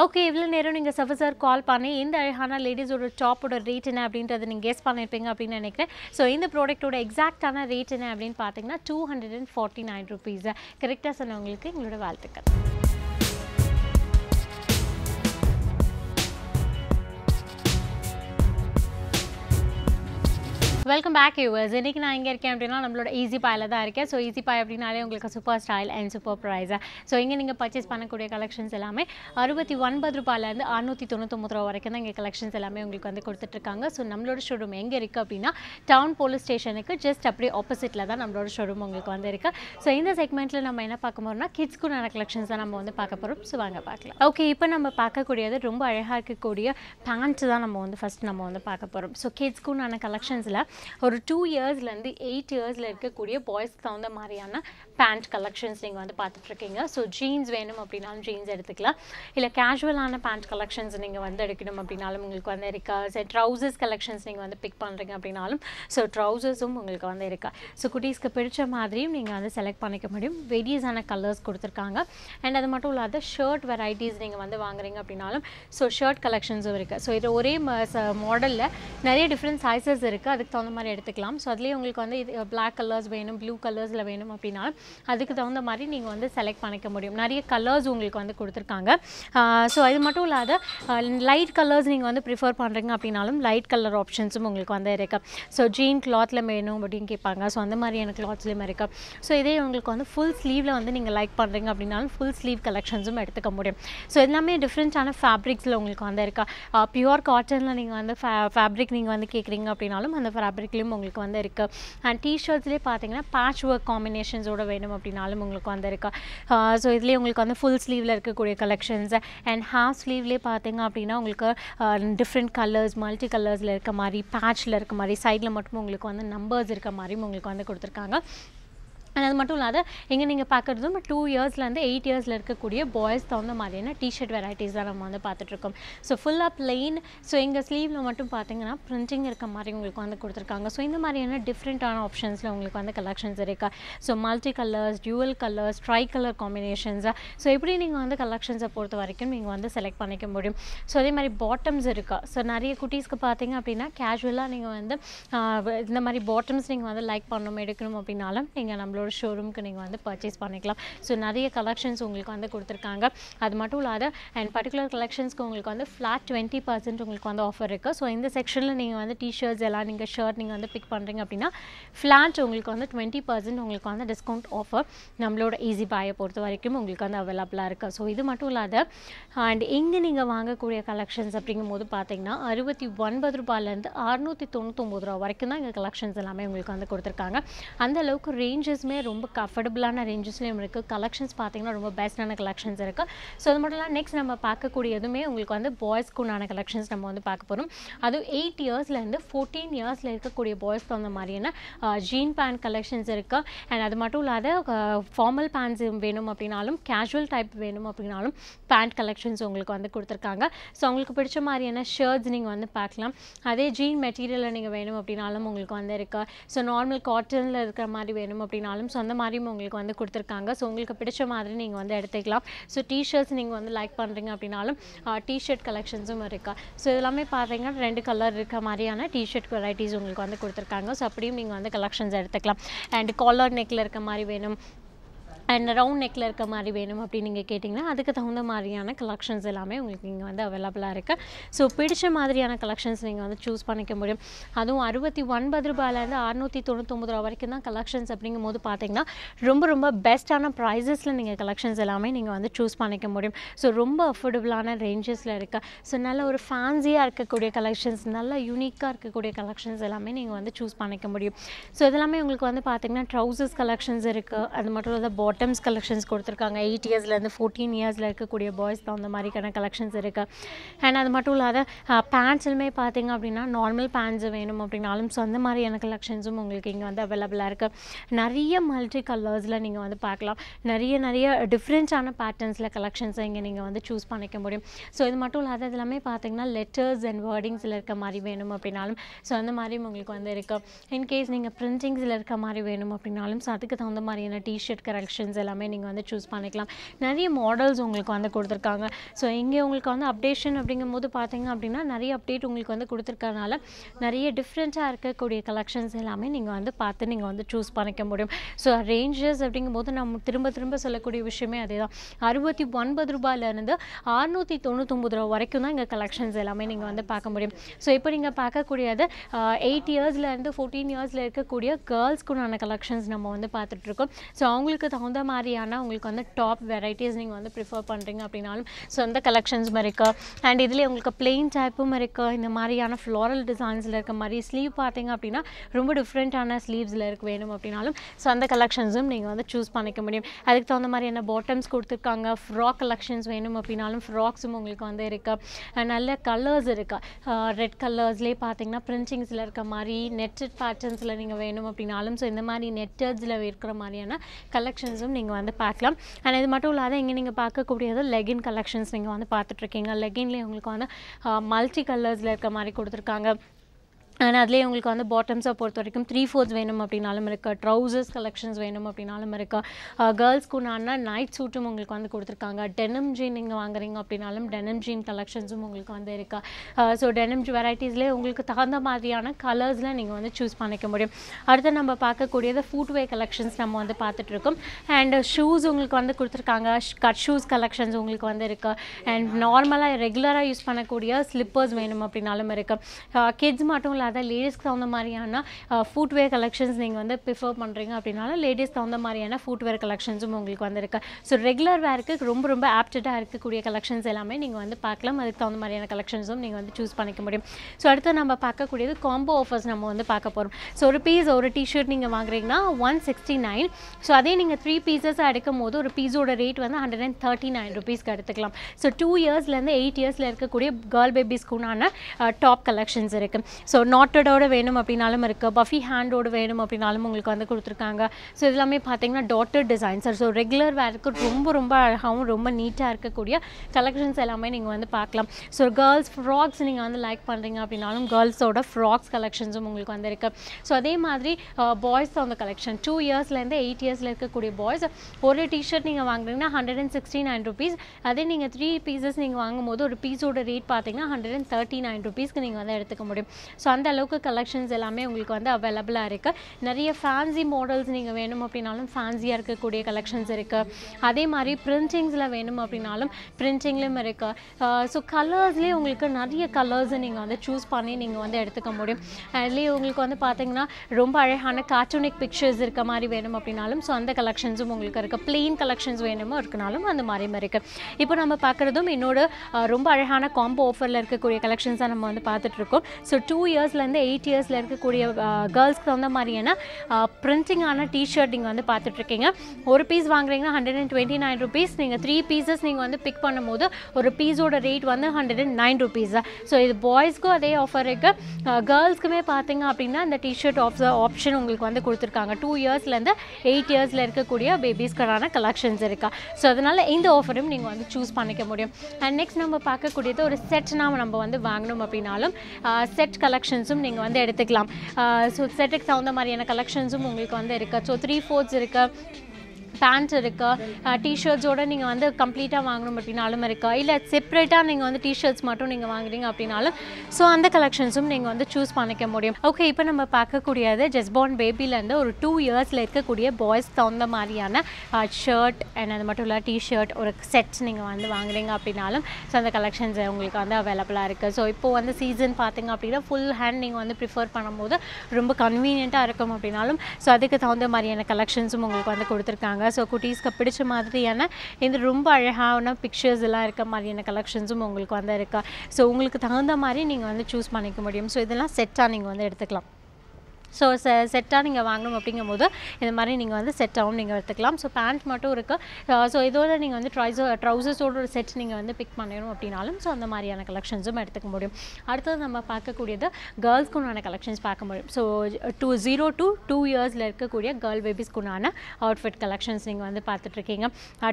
Okay இவ்வளோ நேரம் நீங்கள் சஃபர் கால் பண்ணி இந்த அழகான லேடிஸோட டாப்போட ரேட் என்ன அப்படின்றத நீங்கள் கெஸ் பண்ணியிருப்பீங்க அப்படின்னு நினைக்கிறேன். ஸோ இந்த ப்ராடக்ட்டோட எக்ஸாக்டான ரேட் என்ன அப்படின்னு பார்த்தீங்கன்னா two hundred and forty nine rupees கரெக்டாக சொன்னவங்களுக்கு எங்களோட வாழ்த்துக்கள். வெல்கம் பேக் யூவர்ஸ் இன்றைக்கி நான் இங்கே இருக்கேன் அப்படின்னா நம்மளோட ஈஸி பாயில் தான் இருக்கேன். ஸோ ஈஸி பாய் அப்படின்னாலே உங்களுக்கு சூப்பர் ஸ்டைல் அண்ட் சூப்பர் ப்ரைஸாக ஸோ இங்கே நீங்கள் பர்ச்சேஸ் பண்ணக்கூடிய கலெக்ஷன்ஸ் எல்லாமே அறுபத்தி ஒன்பது ரூபாயிலேருந்து அறுநூற்றி தொண்ணூத்தொம்பது ரூபா வரைக்கும் தான் இங்கே கலெக்ஷன்ஸ் எல்லாமே உங்களுக்கு வந்து கொடுத்துட்ருக்காங்க. ஸோ நம்மளோட ஷோரூம் எங்கே இருக்குது அப்படின்னா டவுன் போலீஸ் ஸ்டேஷனுக்கு ஜஸ்ட் அப்படியே ஆப்போசிட்டில் தான் நம்மளோட ஷோரூம் உங்களுக்கு வந்து இருக்குது ஸோ இந்த செக்மெண்ட்டில் நம்ம என்ன பார்க்க போகிறோம்னா கிட்ஸ்க்குண்டான கலெக்ஷன்ஸ் தான் நம்ம வந்து பார்க்க போகிறோம் ஸோ வாங்க பார்க்கலாம். ஓகே இப்போ நம்ம பார்க்கக்கூடியது ரொம்ப அழகாக இருக்கக்கூடிய பேண்ட் தான் நம்ம வந்து ஃபஸ்ட் நம்ம வந்து பார்க்க போகிறோம் ஸோ கிட்ஸ்க்குண்டான கலெக்ஷன்ஸில் ஒரு டூ இயர்ஸ்லேருந்து எயிட் இயர்ஸில் இருக்கக்கூடிய பாய்ஸ்க்கு தகுந்த மாதிரியான பேண்ட் கலெக்ஷன்ஸ் நீங்கள் வந்து பார்த்துட்ருக்கீங்க. ஸோ ஜீன்ஸ் வேணும் அப்படின்னாலும் ஜீன்ஸ் எடுத்துக்கலாம். இல்லை கேஷுவலான பேண்ட் கலெக்ஷன்ஸ் நீங்கள் வந்து எடுக்கணும் அப்படின்னாலும் உங்களுக்கு வந்து இருக்கா? சரி ட்ரௌசர்ஸ் கலெக்ஷன்ஸ் நீங்கள் வந்து பிக் பண்ணுறீங்க அப்படின்னாலும் ஸோ ட்ரௌசர்ஸும் உங்களுக்கு வந்து இருக்கா? ஸோ குட்டீஸ்க்கு பிடிச்ச மாதிரியும் நீங்கள் வந்து செலக்ட் பண்ணிக்க முடியும். வெரியஸான கலர்ஸ் கொடுத்துருக்காங்க. அண்ட் அது மட்டும் இல்லாத ஷர்ட் வெரைட்டிஸ் நீங்கள் வந்து வாங்குறீங்க அப்படின்னாலும் ஸோ ஷர்ட் கலெக்ஷன்ஸும் இருக்குது ஸோ இது ஒரே மாடலில் நிறைய டிஃப்ரெண்ட் சைஸஸ் இருக்குது அதுக்கு தகுந்த மாதிரி எடுத்துக்கலாம். ஸோ அதுலேயே உங்களுக்கு வந்து இது பிளாக் கலர்ஸ் வேணும் ப்ளூ கலர்ஸில் வேணும் அப்படின்னாலும் அதுக்கு தகுந்த மாதிரி நீங்கள் வந்து செலக்ட் பண்ணிக்க முடியும். நிறைய கலர்ஸ் உங்களுக்கு வந்து கொடுத்துருக்காங்க. ஸோ இது மட்டும் இல்லாத லைட் கலர்ஸ் நீங்கள் வந்து ப்ரிஃபர் பண்ணுறீங்க அப்படின்னாலும் லைட் கலர் ஆப்ஷன்ஸும் உங்களுக்கு வந்து இருக்குது ஸோ ஜீன் கிளாத்தில் வேணும் அப்படின்னு கேட்பாங்க. ஸோ அந்த மாதிரியான கிளாத்ஸ்லேயும் இருக்குது ஸோ இதே உங்களுக்கு வந்து ஃபுல் ஸ்லீவில் வந்து நீங்கள் லைக் பண்ணுறீங்க அப்படின்னாலும் ஃபுல் ஸ்லீவ் கலெக்ஷன்ஸும் எடுத்துக்க முடியும். ஸோ எல்லாமே டிஃப்ரெண்ட்டான ஃபேப்ரிக்ஸில் உங்களுக்கு வந்து இருக்கா. பியூர் காட்டனில் நீங்கள் வந்து ஃபே ஃபேப்ரிக் நீங்கள் வந்து கேட்குறீங்க அப்படின்னாலும் அந்த ஃபேப்ரிக்லேயும் உங்களுக்கு வந்து இருக்குது அண்ட் டிஷர்ட்ஸ்லேயே பார்த்தீங்கன்னா பேட்ச் ஒர்க் காம்பினேஷன்ஸோட வேணும் அப்படின்னாலும் உங்களுக்கு வந்து இருக்கா. ஸோ இதுலேயே உங்களுக்கு வந்து ஃபுல் ஸ்லீவில் இருக்கக்கூடிய கலெக்ஷன்ஸ் அண்ட் ஹாஃப் ஸ்லீவ்லேயே பார்த்தீங்க அப்படின்னா உங்களுக்கு டிஃப்ரெண்ட் கலர்ஸ் மல்டி கலர்ஸில் இருக்க மாதிரி பேட்ச்சில் இருக்க மாதிரி சைடில் மட்டும் உங்களுக்கு வந்து நம்பர்ஸ் இருக்க மாதிரியும் உங்களுக்கு வந்து கொடுத்துருக்காங்க. அண்ட் அது மட்டும் இல்லாத இங்கே நீங்கள் பார்க்குறதும் டூ இயர்ஸ்லேருந்து எயிட் இயர்ஸில் இருக்கக்கூடிய பாய்ஸ் தகுந்த மாதிரியான டிஷர்ட் வெரைட்டிஸ் தான் நம்ம வந்து பார்த்துட்ருக்கோம். ஸோ ஃபுல்லாக பிளெயின் ஸோ எங்கள் ஸ்லீவில் மட்டும் பார்த்தீங்கன்னா பிரிண்டிங் இருக்க மாதிரி உங்களுக்கு வந்து கொடுத்துருக்காங்க. ஸோ இந்த மாதிரியான டிஃப்ரெண்ட்டான ஆப்ஷன்ஸில் உங்களுக்கு வந்து கலெக்ஷன்ஸ் இருக்கா? So multi colours dual colours tri colour காம்பினேஷன்ஸாக so எப்படி நீங்கள் வந்து கலெக்ஷன்ஸை பொறுத்த வரைக்கும் நீங்கள் வந்து செலக்ட் பண்ணிக்க முடியும்? ஸோ அதே மாதிரி பாட்டம்ஸ் இருக்கா? ஸோ நிறைய குட்டீஸ்க்கு பார்த்தீங்க அப்படின்னா கேஷுவலாக நீங்கள் வந்து இந்த மாதிரி பாட்டம்ஸ் நீங்கள் வந்து லைக் பண்ணணும் எடுக்கணும் அப்படின்னாலும் நீங்கள் நம்மளோட நம்மளோட ஷோரூமுக்கு நீங்கள் வந்து பர்ச்சேஸ் பண்ணிக்கலாம். ஸோ நிறைய கலெக்ஷன்ஸ் உங்களுக்கு வந்து கொடுத்துருக்காங்க. அது மட்டும் இல்லாத அண்ட் பர்டிகுலர் கலெக்ஷன்ஸ்க்கு உங்களுக்கு வந்து ஃப்ளாட் டுவெண்ட்டி பர்சன்ட் உங்களுக்கு வந்து ஆஃபர் இருக்குது ஸோ இந்த செக்ஷனில் நீங்கள் வந்து டிஷர்ட்ஸ் எல்லாம் நீங்கள் ஷர்ட் நீங்கள் வந்து பிக் பண்ணுறீங்க அப்படின்னா ஃப்ளாட் உங்களுக்கு வந்து டுவெண்ட்டி பர்சன்ட் உங்களுக்கு வந்து டிஸ்கவுண்ட் ஆஃபர் நம்மளோட ஈஸி பாயை பொறுத்த வரைக்கும் உங்களுக்கு வந்து அவைலபிளாக இருக்குது ஸோ இது மட்டும் இல்லாத அண்ட் இங்கே நீங்கள் வாங்கக்கூடிய கலெக்ஷன்ஸ் அப்படிங்கும் போது பார்த்தீங்கன்னா அறுபத்தி ஒன்பது ரூபாயிலேருந்து அறுநூற்றி தொண்ணூத்தொம்பது ரூபா வரைக்கும் தான் இங்கே கலெக்ஷன்ஸ் எல்லாமே உங்களுக்கு வந்து கொடுத்துருக்காங்க. அந்த அளவுக்கு ரேஞ்சஸ்மே எல்லாமே ரொம்ப கம்ஃபர்டபுளான ரேஞ்சஸ்லேயும் இருக்குது கலெக்ஷன்ஸ் பார்த்தீங்கன்னா ரொம்ப பெஸ்ட்டான கலெக்ஷன்ஸ் இருக்குது ஸோ அது மட்டும் இல்லாமல் நெக்ஸ்ட் நம்ம பார்க்கக்கூடியதுமே உங்களுக்கு வந்து பாய்ஸ்க்குண்டான கலெக்ஷன்ஸ் நம்ம வந்து பார்க்க போகிறோம் அதுவும் எயிட் இயர்ஸ்லேருந்து ஃபோர்டீன் இயர்ஸில் இருக்கக்கூடிய பாய்ஸ்க்கு தகுந்த மாதிரியான ஜீன் பேண்ட் கலெக்ஷன்ஸ் இருக்குது அண்ட் அது மட்டும் இல்லாத ஃபார்மல் பேண்ட்ஸ் வேணும் அப்படின்னாலும் கேஷுவல் டைப் வேணும் அப்படின்னாலும் பேண்ட் கலெக்ஷன்ஸ் உங்களுக்கு வந்து கொடுத்துருக்காங்க. ஸோ உங்களுக்கு பிடிச்ச மாதிரியான ஷர்ட்ஸ் நீங்கள் வந்து பார்க்கலாம். அதே ஜீன் மெட்டீரியலில் நீங்கள் வேணும் அப்படின்னாலும் உங்களுக்கு வந்து இருக்குது ஸோ நார்மல் காட்டனில் இருக்கிற மாதிரி வேணும் அப்படின்னாலும் ஸோ அந்த மாதிரியும் உங்களுக்கு வந்து கொடுத்துருக்காங்க. ஸோ உங்களுக்கு பிடிச்ச மாதிரி நீங்கள் வந்து எடுத்துக்கலாம். ஸோ டிஷர்ட்ஸ் நீங்கள் வந்து லைக் பண்ணுறீங்க அப்படின்னாலும் டிஷர்ட் கலெக்ஷன்ஸும் இருக்கா. ஸோ இதெல்லாமே பார்த்தீங்கன்னா ரெண்டு கலர் இருக்க மாதிரியான டிஷர்ட் வெரைட்டிஸ் உங்களுக்கு வந்து கொடுத்துருக்காங்க. ஸோ அப்படியும் நீங்கள் வந்து கலெக்ஷன்ஸ் எடுத்துக்கலாம். அண்ட் காலர் நெக்கில் இருக்க மாதிரி வேணும். அண்ட் ரவுண்ட் நெக்கில் இருக்க மாதிரி வேணும் அப்படின்னு நீங்கள் கேட்டிங்கன்னா அதுக்கு தகுந்த மாதிரியான கலெக்ஷன்ஸ் எல்லாமே உங்களுக்கு இங்கே வந்து அவைலபிளாக இருக்குது ஸோ பிடிச்ச மாதிரியான கலெக்ஷன்ஸ் நீங்கள் வந்து சூஸ் பண்ணிக்க முடியும். அதுவும் அறுபத்தி ஒன்பது ரூபாயிலேருந்து அறுநூற்றி தொண்ணூத்தொம்பது ரூபா வரைக்கும் தான் கலெக்ஷன்ஸ் அப்படிங்கும் போது பார்த்தீங்கன்னா ரொம்ப ரொம்ப பெஸ்ட்டான ப்ரைஸஸில் நீங்கள் கலெக்ஷன்ஸ் எல்லாமே நீங்கள் வந்து சூஸ் பண்ணிக்க முடியும். ஸோ ரொம்ப அஃபோர்டபுளான ரேஞ்சஸில் இருக்குது ஸோ நல்ல ஒரு ஃபேன்சியாக இருக்கக்கூடிய கலெக்ஷன்ஸ் நல்ல யூனிக்காக இருக்கக்கூடிய கலெக்ஷன்ஸ் எல்லாமே நீங்கள் வந்து சூஸ் பண்ணிக்க முடியும். ஸோ இதெல்லாமே உங்களுக்கு வந்து பார்த்தீங்கன்னா ட்ரௌசர்ஸ் கலெக்ஷன்ஸ் இருக்குது அது மட்டும் இல்லாத பாட்டம் ஐட்டம்ஸ் கலெக்ஷன்ஸ் கொடுத்துருக்காங்க. எயிட் இயர்ஸ்லேருந்து ஃபோர்டீன் இயர்ஸில் இருக்கக்கூடிய பாய்ஸ் தகுந்த மாதிரிக்கான கலெக்ஷன்ஸ் இருக்குது அண்ட் அது மட்டும் இல்லாத பேண்ட்ஸுமே பார்த்தீங்க அப்படின்னா நார்மல் பேண்ட்ஸ் வேணும் அப்படின்னாலும் ஸோ அந்த மாதிரியான கலெக்ஷன்ஸும் உங்களுக்கு இங்கே வந்து அவைலபிளாக இருக்குது நிறைய மல்டி கலர்ஸில் நீங்கள் வந்து பார்க்கலாம். நிறைய நிறைய டிஃப்ரெண்ட்டான பேட்டர்ன்ஸில் கலெக்ஷன்ஸை இங்கே நீங்கள் வந்து சூஸ் பண்ணிக்க முடியும். ஸோ இது மட்டும் இல்லாத இது எல்லாமே பார்த்தீங்கன்னா லெட்டர்ஸ் அண்ட் வேர்டிங்ஸில் இருக்க மாதிரி வேணும் அப்படின்னாலும் ஸோ அந்த மாதிரியும் உங்களுக்கு வந்து இருக்குது இன்கேஸ் நீங்கள் பிரிண்டிங்ஸில் இருக்க மாதிரி வேணும் அப்படின்னாலும் ஸோ அதுக்கு தகுந்த மாதிரியான டிஷர்ட் கலெக்ஷன் ஆப்ஷன்ஸ் எல்லாமே நீங்கள் வந்து சூஸ் பண்ணிக்கலாம். நிறைய மாடல்ஸ் உங்களுக்கு வந்து கொடுத்துருக்காங்க. ஸோ இங்கே உங்களுக்கு வந்து அப்டேஷன் அப்படிங்கும்போது பார்த்தீங்க அப்படின்னா நிறைய அப்டேட் உங்களுக்கு வந்து கொடுத்துருக்கறனால நிறைய டிஃப்ரெண்ட்டாக இருக்கக்கூடிய கலெக்ஷன்ஸ் எல்லாமே நீங்கள் வந்து பார்த்து நீங்கள் வந்து சூஸ் பண்ணிக்க முடியும். ஸோ ரேஞ்சஸ் அப்படிங்கும்போது நம்ம திரும்ப திரும்ப சொல்லக்கூடிய விஷயமே அதே தான் அறுபத்தி ஒன்பது ரூபாயிலேருந்து அறுநூற்றி தொண்ணூத்தொம்பது ரூபா வரைக்கும் தான் இங்கே கலெக்ஷன்ஸ் எல்லாமே நீங்கள் வந்து பார்க்க முடியும். ஸோ இப்போ நீங்கள் பார்க்கக்கூடியது எயிட் இயர்ஸ்லேருந்து ஃபோர்டீன் இயர்ஸில் இருக்கக்கூடிய கேர்ள்ஸ்க்குண்டான கலெக்ஷன்ஸ் நம்ம வந்து பார்த்துட்ருக்கோம் ஸோ அவங்களுக்கு தகுந்த மாதிரியான உங்களுக்கு வந்து டாப் வெரைட்டிஸ் நீங்கள் வந்து ப்ரிஃபர் பண்ணுறீங்க அப்படின்னாலும் சொந்த கலெக்ஷன்ஸும் இருக்குது அண்ட் இதில் உங்களுக்கு பிளெயின் டைப்பும் இருக்குது இந்த மாதிரியான ஃப்ளோரல் டிசைன்ஸில் இருக்க மாதிரி ஸ்லீவ் பார்த்தீங்க அப்படின்னா ரொம்ப டிஃப்ரெண்ட்டான ஸ்லீவ்ஸில் இருக்க வேணும் அப்படின்னாலும் ஸோ அந்த கலெக்ஷன்ஸும் நீங்கள் வந்து சூஸ் பண்ணிக்க முடியும். அதுக்கு தகுந்த மாதிரியான பாட்டம்ஸ் கொடுத்துருக்காங்க ஃப்ராக் கலெக்ஷன்ஸ் வேணும் அப்படின்னாலும் ஃப்ராக்ஸும் உங்களுக்கு வந்து இருக்குது நல்ல கலர்ஸ் இருக்குது ரெட் கலர்ஸ்லேயே பார்த்தீங்கன்னா பிரிண்டிங்ஸில் இருக்க மாதிரி நெட்டட் பேட்டர்ன்ஸில் நீங்கள் வேணும் அப்படின்னாலும் ஸோ இந்த மாதிரி நெட்டட்ஸில் இருக்கிற மாதிரியான கலெக்ஷன்ஸ் கலெக்ஷன்ஸும் நீங்கள் வந்து பார்க்கலாம். அண்ட் இது மட்டும் இல்லாத இங்கே நீங்கள் பார்க்கக்கூடியது லெகின் கலெக்ஷன்ஸ் நீங்கள் வந்து பார்த்துட்ருக்கீங்க லெகின்லேயே உங்களுக்கு வந்து மல்டி கலர்ஸில் இருக்க மாதிரி கொடுத்துருக்காங்க. அண்ட் அதுலேயே உங்களுக்கு வந்து பாட்டம்ஸை பொறுத்த வரைக்கும் த்ரீ ஃபோர்ஸ் வேணும் அப்படின்னாலும் இருக்குது ட்ரௌசர்ஸ் கலெக்ஷன்ஸ் வேணும் அப்படின்னாலும் இருக்குது கேர்ள்ஸ்க்குண்டான நைட் சூட்டும் உங்களுக்கு வந்து கொடுத்துருக்காங்க. டெனம் ஜீன் நீங்கள் வாங்குறீங்க அப்படின்னாலும் டெனம் ஜீன் கலெக்ஷன்ஸும் உங்களுக்கு வந்து இருக்குது ஸோ டெனம் வெரைட்டிஸ்லேயே உங்களுக்கு தகுந்த மாதிரியான கலர்ஸில் நீங்கள் வந்து சூஸ் பண்ணிக்க முடியும். அடுத்து நம்ம பார்க்கக்கூடியது ஃபுட்வே கலெக்ஷன்ஸ் நம்ம வந்து பார்த்துட்ருக்கோம் அண்ட் ஷூஸ் உங்களுக்கு வந்து கொடுத்துருக்காங்க. கட் ஷூஸ் கலெக்ஷன்ஸ் உங்களுக்கு வந்து இருக்குது அண்ட் நார்மலாக ரெகுலராக யூஸ் பண்ணக்கூடிய ஸ்லிப்பர்ஸ் வேணும் அப்படின்னாலும் இருக்குது கிட்ஸ் மட்டும் அதாவது லேடிஸ்க்கு தகுந்த மாதிரியான ஃபுட்வேர் கலெக்ஷன்ஸ் நீங்கள் வந்து ப்ரிஃபர் பண்ணுறீங்க அப்படின்னாலும் லேடிஸ் தகுந்த மாதிரியான ஃபுட்வேர் கலெக்ஷன்ஸும் உங்களுக்கு வந்திருக்கு. ஸோ ரெகுலர் வேருக்கு ரொம்ப ரொம்ப ஆப்டடாக இருக்கக்கூடிய கலெக்ஷன்ஸ் எல்லாமே நீங்கள் வந்து பார்க்கலாம். அதுக்கு தகுந்த மாதிரியான கலெக்ஷன்ஸும் நீங்கள் வந்து சூஸ் பண்ணிக்க முடியும். ஸோ அடுத்து நம்ம பார்க்கக்கூடியது காம்போ ஆஃபர்ஸ் நம்ம வந்து பார்க்க போகிறோம் ஸோ ஒரு பீஸ் ஒரு டிஷர்ட் நீங்கள் வாங்குறீங்கன்னா ஒன் சிக்ஸ்டி நைன் ஸோ அதே நீங்கள் த்ரீ பீசஸ் எடுக்கும் போது ஒரு பீஸோட ரேட் வந்து ஹண்ட்ரட் அண்ட் தேர்ட்டி நைன் ருபீஸ்க்கு எடுத்துக்கலாம் ஸோ டூ இயர்ஸ்லேருந்து எயிட் இயர்ஸில் இருக்கக்கூடிய கேர்ள் பேபிஸ்க்குண்டான டாப் கலெக்ஷன்ஸ் இருக்குது ஸோ நாட்டடோட வேணும் அப்படின்னாலும் இருக்குது பஃபி ஹேண்டோடு வேணும் அப்படின்னாலும் உங்களுக்கு வந்து கொடுத்துருக்காங்க. ஸோ இது எல்லாமே பார்த்தீங்கன்னா டாட்டர் டிசைன்ஸ் ஸோ ரெகுலர் வேருக்கு ரொம்ப ரொம்ப அழகாகவும் ரொம்ப நீட்டாக இருக்கக்கூடிய கலெக்ஷன்ஸ் எல்லாமே நீங்கள் வந்து பார்க்கலாம். ஸோ கேர்ள்ஸ் ஃப்ராக்ஸ் நீங்கள் வந்து லைக் பண்ணுறீங்க அப்படின்னாலும் கேர்ள்ஸோட ஃப்ராக்ஸ் கலெக்ஷன்ஸும் உங்களுக்கு வந்து இருக்குது ஸோ அதே மாதிரி பாய்ஸ் அந்த கலெக்ஷன் டூ இயர்ஸ்லேருந்து எயிட் இயர்ஸில் இருக்கக்கூடிய பாய்ஸ் ஒரு டிஷர்ட் நீங்கள் வாங்குறீங்கன்னா hundred and sixty nine rupees அதே நீங்கள் த்ரீ பீசஸ் நீங்கள் வாங்கும்போது ஒரு பீஸோட ரேட் பார்த்தீங்கன்னா ஹண்ட்ரட் அண்ட் தேர்ட்டி நைன் ருபீஸ்க்கு நீங்கள் வந்து எடுத்துக்க முடியும். ஸோ அந்த அந்த அளவுக்கு கலெக்ஷன்ஸ் எல்லாமே உங்களுக்கு வந்து அவைலபிளாக இருக்குது நிறைய ஃபேன்சி மாடல்ஸ் நீங்கள் வேணும் அப்படின்னாலும் ஃபேன்சியாக இருக்கக்கூடிய கலெக்ஷன்ஸ் இருக்குது அதே மாதிரி பிரிண்டிங்ஸில் வேணும் அப்படின்னாலும் பிரிண்டிங்லேயும் இருக்குது ஸோ கலர்ஸ்லேயே உங்களுக்கு நிறைய கலர்ஸை நீங்கள் வந்து சூஸ் பண்ணி நீங்கள் வந்து எடுத்துக்க முடியும். அதுலேயே உங்களுக்கு வந்து பார்த்தீங்கன்னா ரொம்ப அழகான கார்ட்டூனிக் பிக்சர்ஸ் இருக்க மாதிரி வேணும் அப்படின்னாலும் ஸோ அந்த கலெக்ஷன்ஸும் உங்களுக்கு இருக்குது ப்ளெயின் கலெக்ஷன்ஸ் வேணுமோ இருக்கனாலும் அந்த மாதிரியும் இருக்குது இப்போ நம்ம பார்க்குறதும் என்னோட ரொம்ப அழகான காம்போ ஆஃபரில் இருக்கக்கூடிய கலெக்ஷன்ஸாக நம்ம வந்து பார்த்துட்ருக்கோம் ஸோ டூ இயர்ஸ் இயர்ஸ்லேருந்து எயிட் இயர்ஸில் இருக்கக்கூடிய கேர்ள்ஸ்க்கு தகுந்த மாதிரியான பிரிண்டிங்கான டிஷர்ட் நீங்கள் வந்து பார்த்துட்ருக்கீங்க. ஒரு பீஸ் வாங்குறீங்கன்னா hundred and twenty nine rupees நீங்கள் த்ரீ பீசஸ் நீங்கள் வந்து பிக் பண்ணும்போது ஒரு பீஸோட ரேட் வந்து hundred and nine rupees so இது பாய்ஸ்க்கும் அதே ஆஃபர் இருக்குது கேர்ள்ஸ்க்குமே பார்த்தீங்க அப்படின்னா இந்த டிஷர்ட் ஆஃப் ஆப்ஷன் உங்களுக்கு வந்து கொடுத்துருக்காங்க. டூ இயர்ஸ்லேருந்து எயிட் இயர்ஸில் இருக்கக்கூடிய பேபிஸ்க்கான கலெக்ஷன்ஸ் இருக்கா. ஸோ அதனால் இந்த ஆஃபரும் நீங்கள் வந்து சூஸ் பண்ணிக்க முடியும். அண்ட் நெக்ஸ்ட் நம்ம பார்க்கக்கூடியது ஒரு செட்னா நம்ம வந்து வாங்கணும் அப்படின்னாலும் செட் கலெக்ஷன்ஸும் நீங்கள் வந்து எடுத்துக்கலாம். ஸோ செட்டுக்கு தகுந்த மாதிரியான கலெக்ஷன்ஸும் உங்களுக்கு வந்து இருக்குது ஸோ த்ரீ ஃபோர்த்ஸ் இருக்குது பேண்ட் இருக்குது டிஷர்ட்ஸோடு நீங்கள் வந்து கம்ப்ளீட்டாக வாங்கணும் அப்படின்னாலும் இருக்கா? இல்லை செப்பரேட்டாக நீங்கள் வந்து டிஷர்ட்ஸ் மட்டும் நீங்கள் வாங்குறீங்க அப்படின்னாலும் ஸோ அந்த கலெக்ஷன்ஸும் நீங்கள் வந்து சூஸ் பண்ணிக்க முடியும். ஓகே இப்போ நம்ம பார்க்கக்கூடியது ஜஸ்பான் பேபிலேருந்து ஒரு டூ இயர்ஸில் இருக்கக்கூடிய பாய்ஸ் தகுந்த மாதிரியான ஷர்ட் அண்ட் அது மட்டும் இல்லை டிஷர்ட் ஒரு செட்ஸ் நீங்கள் வந்து வாங்குறீங்க அப்படின்னாலும் ஸோ அந்த கலெக்ஷன்ஸ் உங்களுக்கு வந்து அவைலபிளாக இருக்குது ஸோ இப்போது வந்து சீசன் பார்த்தீங்க அப்படின்னா ஃபுல் ஹேண்ட் நீங்கள் வந்து ப்ரிஃபர் பண்ணும்போது ரொம்ப கன்வீனியண்ட்டாக இருக்கும் அப்படின்னாலும் ஸோ அதுக்கு தகுந்த மாதிரியான கலெக்ஷன்ஸும் உங்களுக்கு வந்து கொடுத்துருக்காங்க. ஸோ குட்டீஸ்க்கு பிடிச்ச மாதிரியான இந்த ரொம்ப அழகான பிக்சர்ஸ் எல்லாம் இருக்க மாதிரியான கலெக்ஷன்ஸும் உங்களுக்கு வந்து இருக்கா? ஸோ உங்களுக்கு தகுந்த மாதிரி நீங்கள் வந்து சூஸ் பண்ணிக்க முடியும். ஸோ இதெல்லாம் செட்டாக நீங்கள் வந்து எடுத்துக்கலாம். ஸோ செ செட்டாக நீங்கள் வாங்கணும் அப்படிங்கும்போது இந்த மாதிரி நீங்கள் வந்து செட்டாகவும் நீங்கள் எடுத்துக்கலாம். ஸோ பேண்ட் மட்டும் இருக்குது ஸோ இதோட நீங்கள் வந்து ட்ரைஸோ ட்ரௌசர்ஸோட ஒரு செட் நீங்கள் வந்து பிக் பண்ணணும் அப்படின்னாலும் ஸோ அந்த மாதிரியான கலெக்ஷன்ஸும் எடுத்துக்க முடியும். அடுத்தது நம்ம பார்க்கக்கூடியது கேர்ள்ஸ்க்குண்டான கலெக்ஷன்ஸ் பார்க்க முடியும். So to zero to two இயர்ஸில் இருக்கக்கூடிய கேர்ள் பேபிஸ்க்குண்டான அவுட்ஃபிட் கலெக்ஷன்ஸ் நீங்கள் வந்து பார்த்துட்ருக்கீங்க.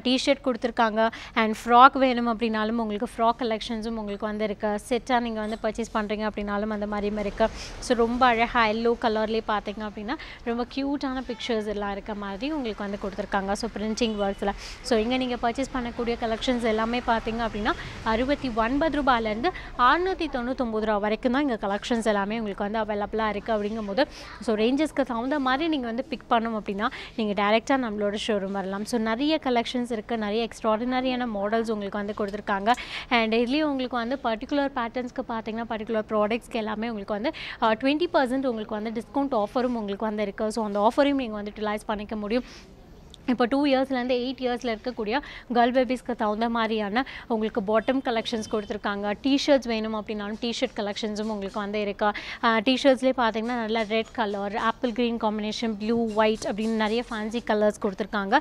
டிஷர்ட் கொடுத்துருக்காங்க. அண்ட் ஃப்ராக் வேணும் அப்படின்னாலும் உங்களுக்கு ஃப்ராக் கலெக்ஷன்ஸும் உங்களுக்கு வந்து இருக்குது செட்டாக நீங்கள் வந்து பர்ச்சேஸ் பண்ணுறீங்க அப்படின்னாலும் அந்த மாதிரியும் இருக்குது ஸோ ரொம்ப அழகாக எல்லோ கலர் கவர்லேயே பார்த்தீங்க அப்படின்னா ரொம்ப க்யூட்டான பிக்சர்ஸ் எல்லாம் இருக்க மாதிரி உங்களுக்கு வந்து கொடுத்துருக்காங்க. ஸோ பிரிண்டிங் ஒர்க்ஸில் ஸோ இங்கே நீங்கள் பர்ச்சேஸ் பண்ணக்கூடிய கலெக்ஷன்ஸ் எல்லாமே பார்த்தீங்க அப்படின்னா அறுபத்தி ஒன்பது ரூபாயிலேருந்து அறுநூற்றி தொண்ணூத்தொம்பது ரூபா வரைக்கும் தான் இங்கே கலெக்ஷன்ஸ் எல்லாமே உங்களுக்கு வந்து அவைலபிளாக இருக்குது அப்படிங்கும்போது ஸோ ரேஞ்சஸ்க்கு தகுந்த மாதிரி நீங்கள் வந்து பிக் பண்ணணும் அப்படின்னா நீங்கள் டேரெக்டாக நம்மளோட ஷோரூம் வரலாம். ஸோ நிறைய கலெக்ஷன்ஸ் இருக்குது நிறைய எக்ஸ்ட்ராடினரியான மாடல்ஸ் உங்களுக்கு வந்து கொடுத்துருக்காங்க. அண்ட் இதுலேயும் உங்களுக்கு வந்து பர்டிகுலர் பேட்டர்ன்ஸ்க்கு பார்த்தீங்கன்னா பர்டிகுலர் ப்ராடக்ட்ஸ்க்கு எல்லாமே உங்களுக்கு வந்து டுவெண்ட்டி பர்சன்ட் உங்களுக்கு வந்து டிஸ்கவுண்ட் ஆஃபரும் உங்களுக்கு வந்து இருக்குது ஸோ அந்த ஆஃபரையும் நீங்கள் வந்து யூட்டிலைஸ் பண்ணிக்க முடியும். இப்போ டூ இயர்ஸ்லேருந்து எயிட் இயர்ஸில் இருக்கக்கூடிய கேர்ள் பேபிஸ்க்கு தகுந்த மாதிரியான உங்களுக்கு பாட்டம் கலெக்ஷன்ஸ் கொடுத்துருக்காங்க. டிஷர்ட்ஸ் வேணும் அப்படின்னாலும் டிஷர்ட் கலெக்ஷன்ஸும் உங்களுக்கு வந்து இருக்கா? டிஷர்ட்ஸ்லேயே பார்த்தீங்கன்னா நல்லா red colour apple green combination blue white அப்படின்னு நிறைய ஃபேன்சி கலர்ஸ் கொடுத்துருக்காங்க.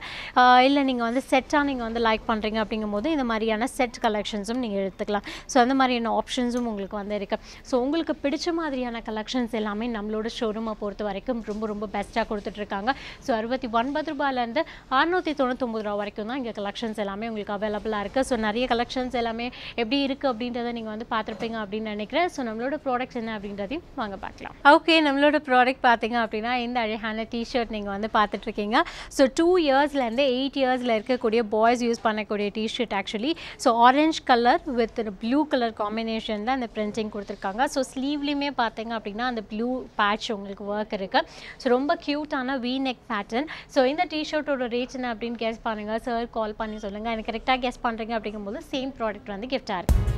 இல்லை நீங்கள் வந்து செட்டாக நீங்கள் வந்து லைக் பண்ணுறீங்க அப்படிங்கும்போது இந்த மாதிரியான செட் கலெக்ஷன்ஸும் நீங்கள் எடுத்துக்கலாம். ஸோ அந்த மாதிரியான ஆப்ஷன்ஸும் உங்களுக்கு வந்து இருக்குது ஸோ உங்களுக்கு பிடிச்ச மாதிரியான கலெக்ஷன்ஸ் எல்லாமே நம்மளோட ஷோரூமை பொறுத்த வரைக்கும் ரொம்ப ரொம்ப பெஸ்ட்டாக கொடுத்துட்ருக்காங்க ஸோ அறுபத்தி ஒன்பது ரூபாயிலேருந்து அறுநூற்றி தொண்ணூத்தொம்பது ரூபா வரைக்கும் தான் இங்கே கலெக்ஷன்ஸ் எல்லாமே உங்களுக்கு அவைலபிளாக இருக்குது ஸோ நிறைய கலெக்ஷன்ஸ் எல்லாமே எப்படி இருக்குது அப்படின்றத நீங்கள் வந்து பார்த்துருப்பீங்க அப்படின்னு நினைக்கிறேன். ஸோ நம்மளோட ப்ராடக்ட்ஸ் என்ன அப்படின்றதையும் வாங்க பார்க்கலாம். ஓகே நம்மளோட ப்ராடக்ட் பார்த்தீங்க அப்படின்னா இந்த அழகான டிஷர்ட் நீங்கள் வந்து பார்த்துட்ருக்கீங்க. ஸோ டூ இயர்ஸ்லேருந்து எயிட் இயர்ஸில் இருக்கக்கூடிய பாய்ஸ் யூஸ் பண்ணக்கூடிய t-shirt actually so orange colour with blue colour combination தான் அந்த பிரிண்டிங் கொடுத்துருக்காங்க. ஸோ ஸ்லீவ்லேயுமே பார்த்தீங்க அப்படின்னா அந்த ப்ளூ பேட்ச் உங்களுக்கு ஒர்க் இருக்குது ஸோ ரொம்ப க்யூட்டான வி நெக் பேட்டர்ன் ஸோ இந்த டிஷர்ட்டோட ரேட் என்ன அப்படின்னு கெஸ் பண்ணுங்கள் சார் கால் பண்ணி சொல்லுங்கள் எனக்கு கரெக்டாக கெஸ் பண்ணுறீங்க அப்படிங்கும்போது சேம் ப்ராடக்ட் வந்து கிஃப்டாக இருக்குது